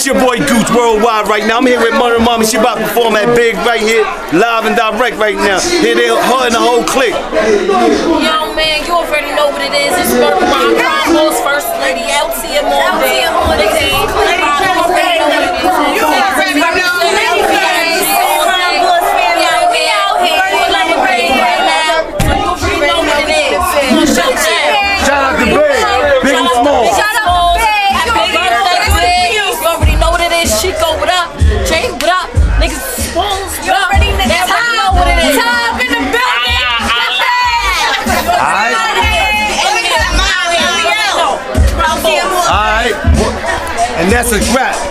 It's your boy Gooch Worldwide right now. I'm here with Mother Mama. She about to perform at Big right here, live and direct right now. Here they her and the whole clique. Yo, man, you already know what it is. It's Murder Mom, Combos, First Lady, LTM on there. Niggas, you already Alright. Alright. And that's a wrap.